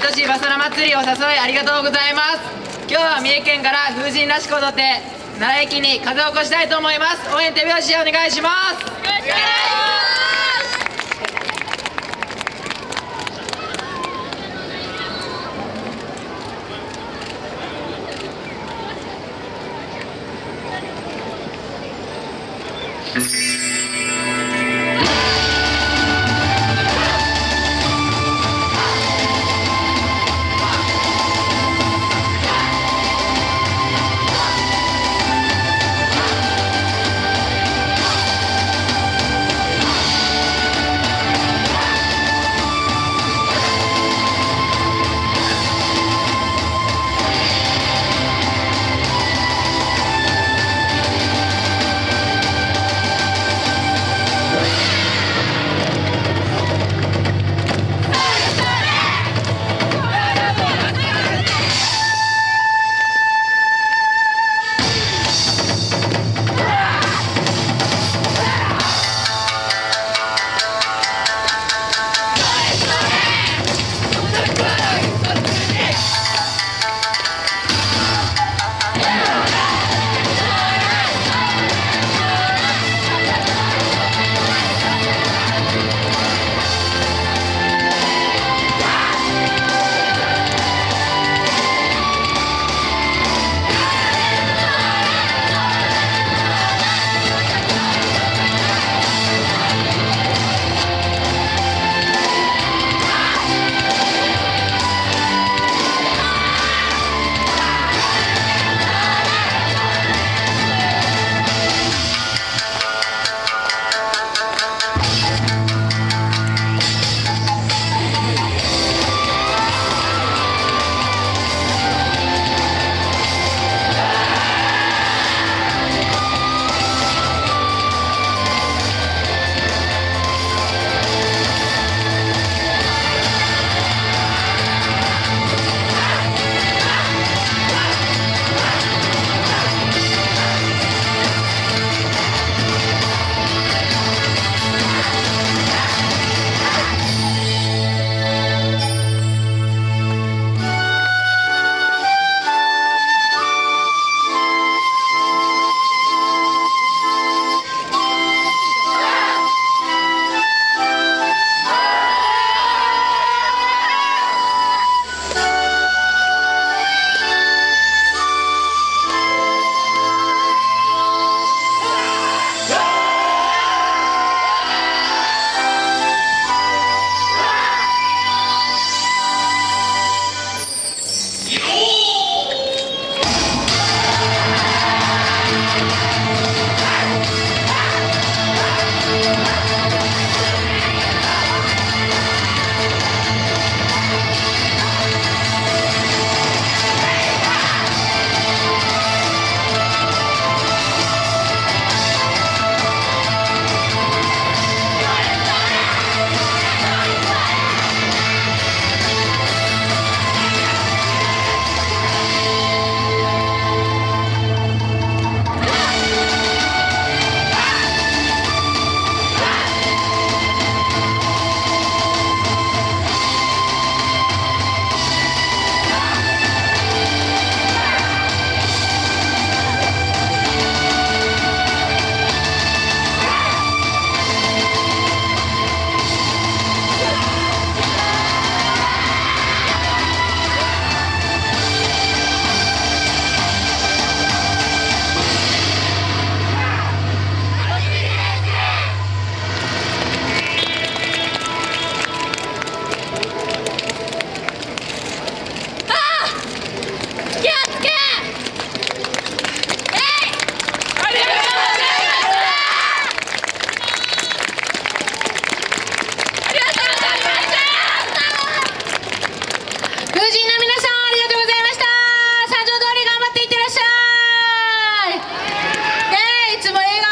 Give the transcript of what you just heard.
毎年バサラ祭りを誘いありがとうございます。今日は三重県から風神らしく踊って奈良駅に風を起こしたいと思います。応援手拍子お願いしますお願いします。うん。